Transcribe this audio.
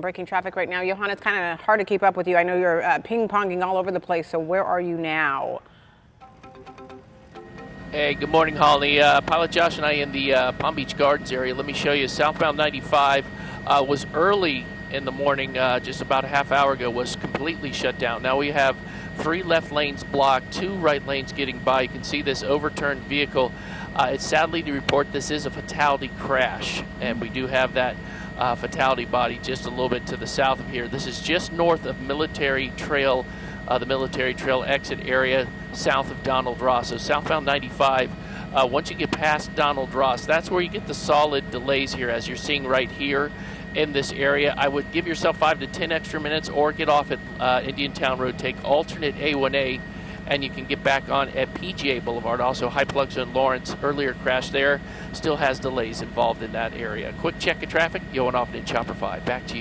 Breaking traffic right now. Johan, it's kind of hard to keep up with you. I know you're uh, ping ponging all over the place. So where are you now? Hey, good morning, Holly. Uh, Pilot Josh and I in the uh, Palm Beach Gardens area. Let me show you. Southbound 95 uh, was early in the morning, uh, just about a half hour ago, was completely shut down. Now we have three left lanes blocked, two right lanes getting by. You can see this overturned vehicle. Uh, it's sadly to report this is a fatality crash, and we do have that uh, fatality body just a little bit to the south of here. This is just north of Military Trail uh, the military trail exit area south of Donald Ross. So southbound 95, uh, once you get past Donald Ross, that's where you get the solid delays here, as you're seeing right here in this area. I would give yourself five to 10 extra minutes or get off at uh, Indiantown Road, take alternate A1A, and you can get back on at PGA Boulevard. Also, Hypoluxo and Lawrence, earlier crash there, still has delays involved in that area. Quick check of traffic, going off in Chopper 5. Back to you.